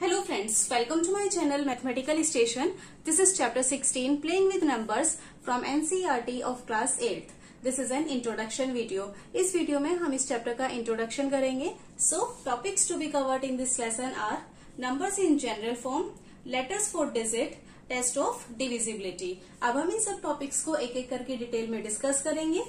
Hello friends welcome to my channel mathematical station this is chapter 16 playing with numbers from NCERT of class eight this is an introduction video इस video में हम इस chapter का introduction करेंगे. So topics to be covered in this lesson are numbers in general form letters for digit test of divisibility अब हम इन सब टॉपिक्स को एक एक करके डिटेल में डिस्कस करेंगे.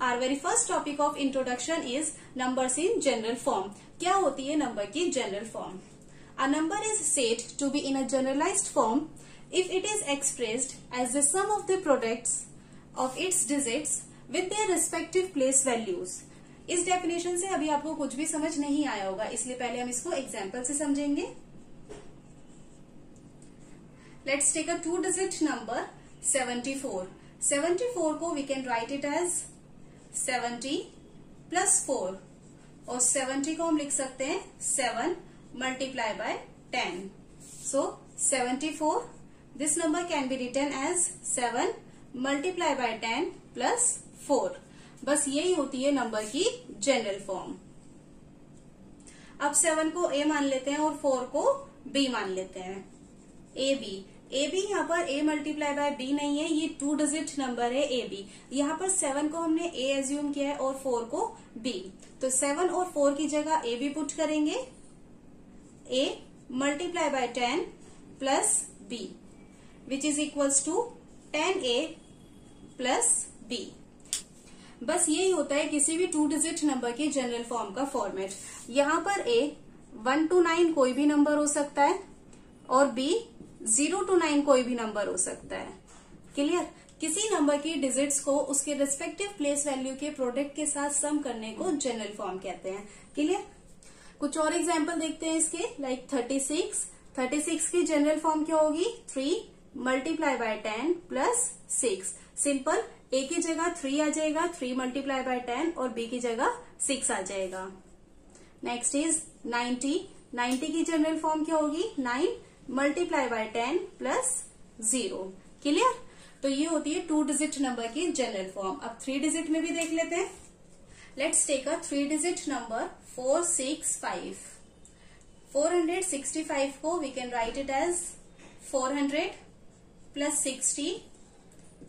Our very first topic of introduction is numbers in general form क्या होती है नंबर की general form a number is said to be in a generalized form if it is expressed as the sum of the products of its digits with their respective place values इस definition से अभी आपको कुछ भी समझ नहीं आया होगा, इसलिए पहले हम इसको एग्ज़ाम्पल से समझेंगे। Let's take a two digit number 74 74 को we can write it as 70 plus four और 70 को हम लिख सकते हैं 7 multiply by 10 so 74 this number can be written as 7 multiply by 10 plus 4 बस यही होती है नंबर की जनरल फॉर्म अब 7 को a मान लेते हैं और 4 को b मान लेते हैं. ए बी ए बी यहाँ पर ए मल्टीप्लाई बाय बी नहीं है, ये टू डिजिट नंबर है ए बी यहाँ पर सेवन को हमने ए एज्यूम किया है और फोर को बी तो सेवन और फोर की जगह ए बी पुट करेंगे. Multiply by ten plus B which is equals to ten A plus B बस यही होता है किसी भी टू डिजिट नंबर के जनरल फॉर्म का फॉर्मेट यहाँ पर ए वन टू नाइन कोई भी नंबर हो सकता है और बी ज़ीरो टू नाइन कोई भी नंबर हो सकता है. क्लियर किसी नंबर की डिजिट्स को उसके रिस्पेक्टिव प्लेस वैल्यू के प्रोडक्ट के साथ सम करने को जनरल फॉर्म कहते हैं. क्लियर कुछ और एग्ज़ाम्पल देखते हैं इसके like thirty six thirty six की जनरल फॉर्म क्या होगी? Three multiply by ten plus six simple A की जगह थ्री आ जाएगा थ्री मल्टीप्लाई बाय टेन और बी की जगह सिक्स आ जाएगा. नेक्स्ट इज़ नाइन्टी नाइन्टी की जनरल फॉर्म क्या होगी? Nine multiply by ten plus zero clear तो ये होती है टू डिजिट नंबर की जनरल फॉर्म अब थ्री डिजिट में भी देख लेते हैं. Six five four hundred sixty five को we can write it as four hundred plus sixty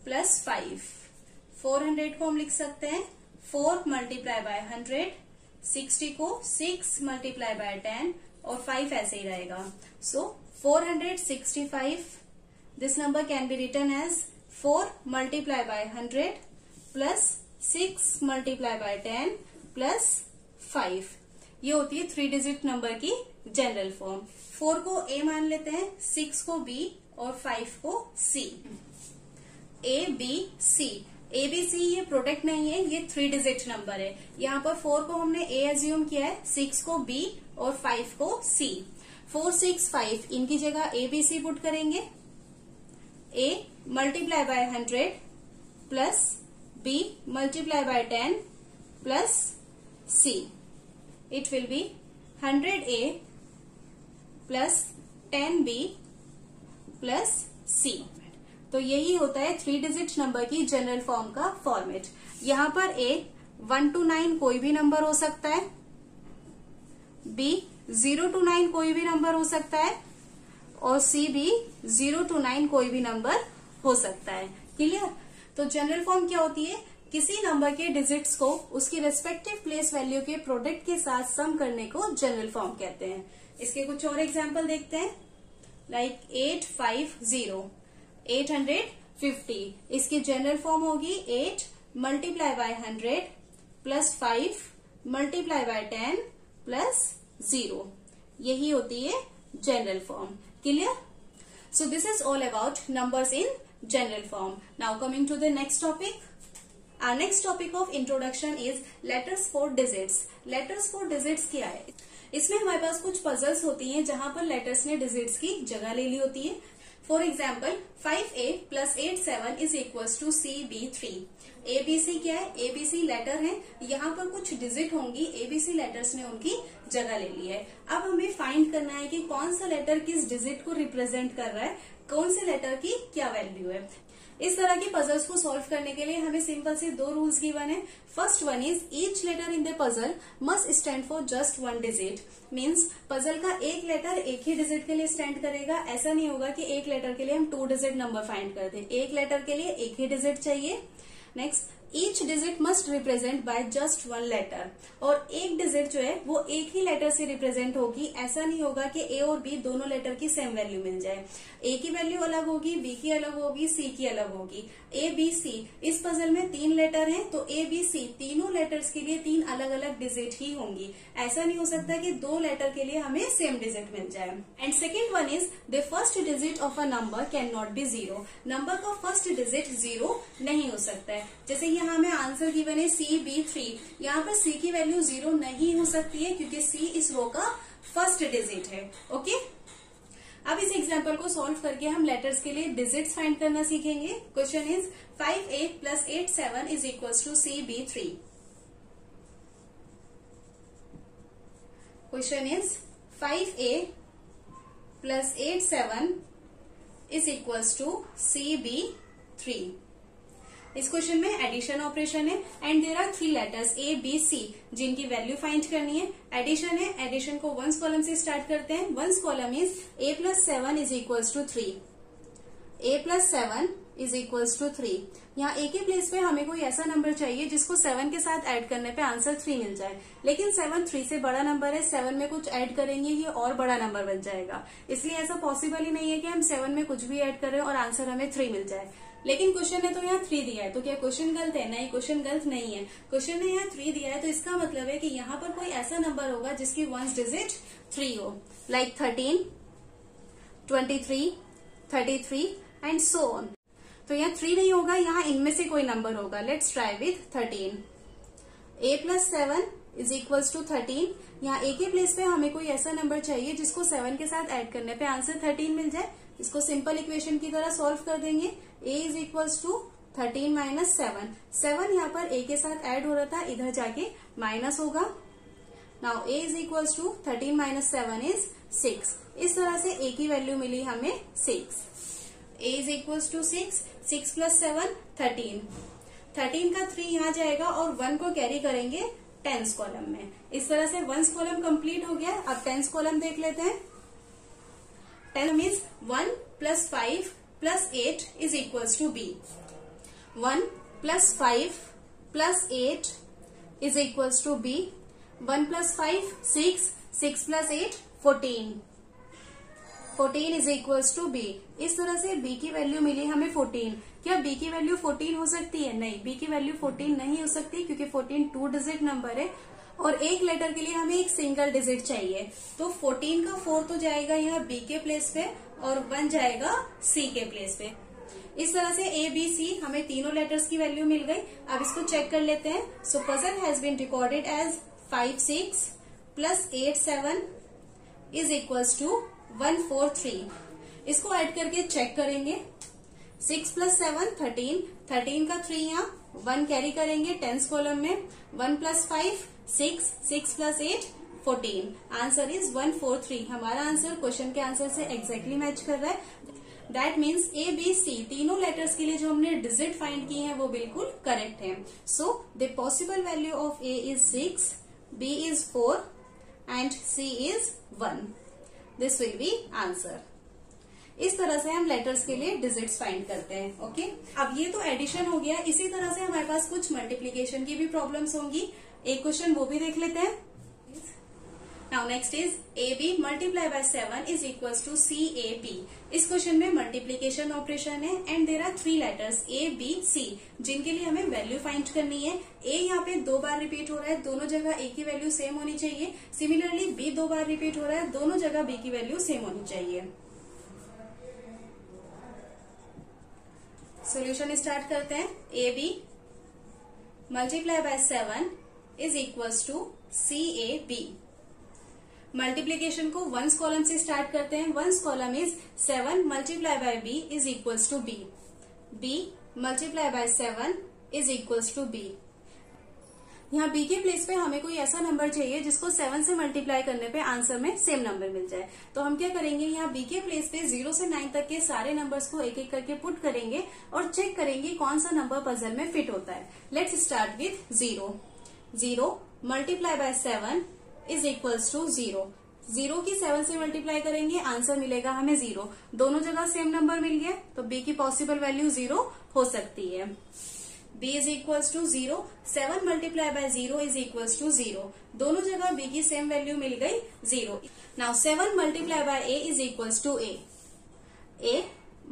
plus five four hundred को हम लिख सकते हैं four multiply by hundred sixty को सिक्स मल्टीप्लाई बाय टेन और फाइव ऐसे ही रहेगा. सो so, 465 this number can be written as 4 multiply by 100 plus 6 multiply by 10 plus 5 ये होती है थ्री डिजिट नंबर की जनरल फॉर्म। फोर को ए मान लेते हैं, सिक्स को बी और फाइव को C A B C A B C ये प्रोडक्ट नहीं है, ये थ्री डिजिट नंबर है। यहाँ पर फोर को हमने ए एज्यूम किया है, सिक्स को बी और फाइव को सी फोर, सिक्स, फाइव, इनकी जगह ए बी सी पुट करेंगे। A multiply by hundred plus by ten plus C it will be hundred A plus ten B plus C तो यही होता है थ्री डिजिट नंबर की general form का format यहाँ पर ए वन टू नाइन कोई भी नंबर हो सकता है. बी ज़ीरो टू नाइन कोई भी नंबर हो सकता है. और सी भी ज़ीरो टू नाइन कोई भी नंबर हो सकता है. क्लियर तो जनरल फॉर्म क्या होती है? किसी नंबर के डिजिट्स को उसकी रेस्पेक्टिव प्लेस वैल्यू के प्रोडक्ट के साथ सम करने को जनरल फॉर्म कहते हैं। इसके कुछ और एग्ज़ाम्पल देखते हैं। Like eight five zero eight hundred fifty इसकी जनरल फॉर्म होगी eight multiply by hundred plus five multiply by ten plus zero यही होती है general form clear so this is all about numbers in general form now coming to the next topic our next topic of introduction is letters for digits letters for digits क्या है? इसमें हमारे पास कुछ puzzles होती हैं जहाँ पर लेटर्स ने डिजिट्स की जगह ले ली होती है। For example five A plus eight seven is equal to C B three ABC क्या है? एबीसी लेटर है। यहाँ पर कुछ डिजिट होंगी। एबीसी लेटर्स ने उनकी जगह ले ली है। अब हमें फाइंड करना है कि कौन सा लेटर किस डिजिट को रिप्रेजेंट कर रहा है। कौन से लेटर की क्या वैल्यू है? इस तरह के पजल्स को सॉल्व करने के लिए हमें सिंपल से दो रूल्स गिवन है first one is each letter in the puzzle must stand for just one digit means puzzle का एक लेटर एक ही डिजिट के लिए स्टैंड करेगा। ऐसा नहीं होगा कि एक लेटर के लिए हम टू डिजिट नंबर फाइंड करते हैं एक लेटर के लिए एक ही डिजिट चाहिए। Next each digit must represent by just one letter और एक डिजिट जो है, वो एक ही लेटर से रिप्रेजेंट होगी। ऐसा नहीं होगा कि ए और बी दोनों लेटर की सेम वैल्यू मिल जाए। ए की वैल्यू अलग होगी बी की अलग होगी सी की अलग होगी। ए बी सी इस पजल में तीन लेटर हैं तो ए बी सी तीनों लेटर्स के लिए तीन अलग अलग डिजिट ही होंगी। ऐसा नहीं हो सकता कि दो लेटर के लिए हमें सेम डिजिट मिल जाए। And second one is the first digit of a number can not be zero number का फ़र्स्ट डिजिट ज़ीरो नहीं हो सकता है। जैसे यहाँ हमें आंसर गिवन है सी बी थ्री यहाँ पर सी की वैल्यू ज़ीरो नहीं हो सकती है क्योंकि सी इस रो का फ़र्स्ट डिजिट है ओके अब इस एग्ज़ाम्पल को सॉल्व करके हम लेटर्स के लिए डिजिट फाइंड करना सीखेंगे. Question is five eight plus eight seven is equal to C B three question is five A plus eight seven is equal to C B three इस question में addition operation है and there are three letters A B C जिनकी value find करनी है। Addition है addition को ones column से start करते हैं। Ones column is A plus seven is equals to three A plus seven is equals to three यहाँ ए के प्लेस पे हमें कोई ऐसा नंबर चाहिए जिसको सेवन के साथ ऐड करने पे आंसर थ्री मिल जाए। लेकिन सेवन थ्री से बड़ा नंबर है सेवन में कुछ ऐड करेंगे, ये और बड़ा नंबर बन जाएगा। इसलिए ऐसा पॉसिबल ही नहीं है कि हम सेवन में कुछ भी ऐड करें और आंसर हमें थ्री मिल जाए। लेकिन क्वेश्चन ने तो यहाँ थ्री दिया है। तो क्या क्वेश्चन गलत है? नहीं क्वेश्चन गलत नहीं है। क्वेश्चन ने यहाँ थ्री दिया है तो इसका मतलब है कि यहाँ पर कोई ऐसा नंबर होगा जिसकी वंस डिजिट थ्री हो। Like thirteen twenty three thirty three and so on तो यहाँ थ्री नहीं होगा, यहाँ इनमें से कोई नंबर होगा। Let's try with thirteen A plus seven is equals to thirteen यहाँ ए के प्लेस पे हमें कोई ऐसा नंबर चाहिए जिसको सेवन के साथ ऐड करने पे आंसर थर्टीन मिल जाए। इसको सिंपल इक्वेशन की तरह सॉल्व कर देंगे। A is equals to thirteen minus seven seven यहाँ पर ए के साथ ऐड हो रहा था, इधर जाके माइनस होगा। Now A is equals to thirteen minus seven is six इस तरह से ए की वैल्यू मिली हमें six A is equals to six six plus seven thirteen thirteen का थ्री यहाँ जाएगा और वन को कैरी करेंगे टेंस कॉलम में। इस तरह से वंस कॉलम कंप्लीट हो गया। अब टेंस कॉलम देख लेते हैं। Ten means one plus five plus eight is equals to B one plus five plus eight is equals to B one plus five six six plus eight fourteen fourteen is equals to B इस तरह से B की value मिली हमें fourteen क्या B की value fourteen हो सकती है? नहीं बी की वैल्यू फोर्टीन नहीं हो सकती क्योंकि फोर्टीन टू डिजिट नंबर है। और एक लेटर के लिए हमें एक सिंगल डिजिट चाहिए। तो 14 का फोर तो जाएगा यहाँ बी के प्लेस पे और वन जाएगा सी के प्लेस पे। इस तरह से ए बी सी हमें तीनों लेटर्स की वैल्यू मिल गई। अब इसको चेक कर लेते हैं। So puzzle has been recorded as five six plus eight seven is equals to one four three इसको ऐड करके चेक करेंगे। Six plus seven, thirteen. Thirteen का थ्री यहाँ वन कैरी करेंगे टेंस कॉलम में। One plus five six six plus eight fourteen answer is one four three हमारा answer question के answer से एग्जैक्टली मैच कर रहा है। That means A B C तीनों लेटर्स के लिए जो हमने डिजिट फाइंड किए हैं, वो बिल्कुल करेक्ट है। So the possible value of A is six B is four and C is one this will be answer इस तरह से हम लेटर्स के लिए डिजिट्स फाइंड करते हैं ओके अब ये तो एडिशन हो गया। इसी तरह से हमारे पास कुछ मल्टीप्लीकेशन की भी प्रॉब्लम्स होंगी। एक क्वेश्चन वो भी देख लेते हैं। Now next is A B multiply by seven is equal to C A B इस क्वेश्चन में मल्टीप्लीकेशन ऑपरेशन है and there are three letters A B C जिनके लिए हमें वैल्यू फाइंड करनी है। ए यहाँ पे दो बार रिपीट हो रहा है, दोनों जगह ए की वैल्यू सेम होनी चाहिए। सिमिलरली बी दो बार रिपीट हो रहा है, दोनों जगह बी की वैल्यू सेम होनी चाहिए। सोल्यूशन स्टार्ट करते हैं. A B multiply by seven is equals to C A B multiplication को वंस कॉलम से स्टार्ट करते हैं. Ones column is seven multiply by B is equals to B B multiply by seven is equals to B यहाँ B के place पे हमें कोई ऐसा नंबर चाहिए जिसको सेवन से मल्टीप्लाई करने पे आंसर में सेम नंबर मिल जाए। तो हम क्या करेंगे, यहाँ बी के प्लेस पे ज़ीरो से नाइन तक के सारे नंबर्स को एक एक करके पुट करेंगे और चेक करेंगे कौन सा नंबर पजल में फिट होता है। Let's start with zero zero multiply by seven is equals to zero zero की सेवन से मल्टीप्लाई करेंगे आंसर मिलेगा हमें ज़ीरो दोनों जगह सेम नंबर मिल गया तो बी की पॉसिबल वैल्यू ज़ीरो हो सकती है। B is equals to zero seven multiply by zero is equals to zero दोनों जगह b की सेम वैल्यू मिल गई zero now seven multiply by A is equals to A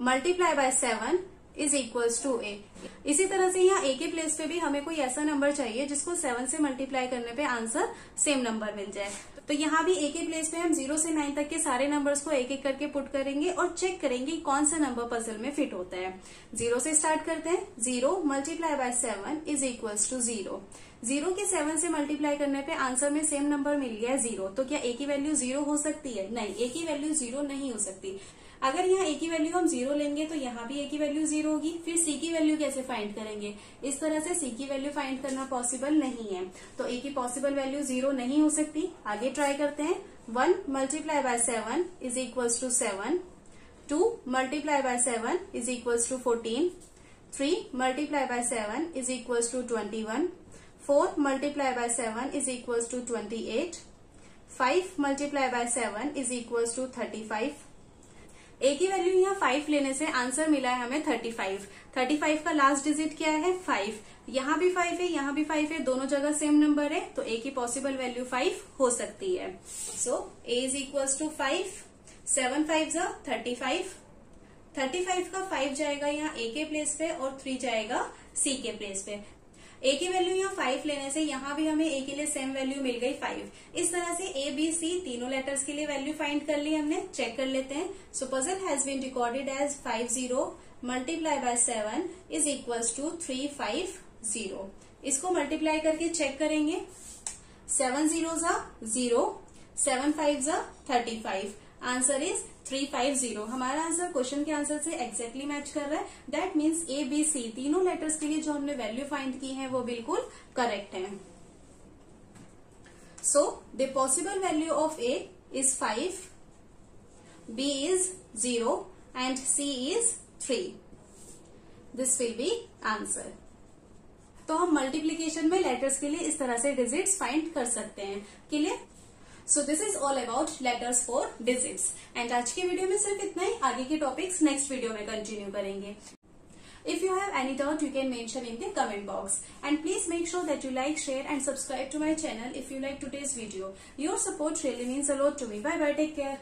multiply by seven is equals to A इसी तरह से यहाँ ए के प्लेस पे भी हमें कोई ऐसा नंबर चाहिए जिसको सेवन से मल्टीप्लाई करने पे आंसर सेम नंबर मिल जाए। तो यहाँ भी ए के प्लेस पे हम ज़ीरो से नाइन तक के सारे नंबर्स को एक एक करके पुट करेंगे और चेक करेंगे कौन सा नंबर पजल में फिट होता है। ज़ीरो से स्टार्ट करते हैं। Zero multiply by seven is equals to zero zero के सेवन से मल्टीप्लाई करने पे आंसर में सेम नंबर मिल गया ज़ीरो। तो क्या ए की वैल्यू ज़ीरो हो सकती है? नहीं ए की वैल्यू ज़ीरो नहीं हो सकती। अगर यहाँ ए की वैल्यू हम ज़ीरो लेंगे तो यहाँ भी ए की वैल्यू ज़ीरो होगी। फिर सी की वैल्यू कैसे फाइंड करेंगे? इस तरह से सी की वैल्यू फाइंड करना पॉसिबल नहीं है। तो ए की पॉसिबल वैल्यू ज़ीरो नहीं हो सकती। आगे ट्राई करते हैं। One multiply by seven is equals to seven two multiply by seven is equals to fourteen three multiply by seven is equals to twenty one four multiply by seven is equals to twenty eight five multiply by seven is equals to thirty five A की value यहाँ five लेने से answer मिला है हमें thirty five thirty five का last digit क्या है? फाइव यहाँ भी फाइव है, यहाँ भी फाइव है, दोनों जगह सेम नंबर है तो ए की पॉसिबल वैल्यू फाइव हो सकती है. So A is equals to five seven five जो थर्टी फाइव थर्टी फाइव का फाइव जाएगा यहाँ ए के प्लेस पे और थ्री जाएगा सी के प्लेस पे. ए की वैल्यू यहाँ फाइव लेने से यहाँ भी हमें ए के लिए सेम वैल्यू मिल गई फाइव इस तरह से ए बी सी तीनों लेटर्स के लिए वैल्यू फाइंड कर ली हमने चेक कर लेते हैं. So puzzle has been recorded as five zero multiply by seven is equals to three five zero इसको मल्टीप्लाई करके चेक करेंगे. Seven zero zero seven five thirty five answer is three five zero. हमारा answer question के answer से exactly match कर रहा है। That means A B C तीनों लेटर्स के लिए जो हमने वैल्यू फाइंड की है, वो बिल्कुल करेक्ट है। So the possible value of A is five B is zero and C is three this will be answer तो हम मल्टीप्लीकेशन में लेटर्स के लिए इस तरह से डिजिट्स फाइंड कर सकते हैं। Clear so this is all about letters for digits and आज के वीडियो में सिर्फ़ इतना ही आगे के टॉपिक्स नेक्स्ट वीडियो में कंटिन्यू करेंगे If you have any doubt, you can mention in the comment box. And please make sure that you like, share and subscribe to my channel if you like today's video. Your support really means a lot to me. Bye bye. Take care.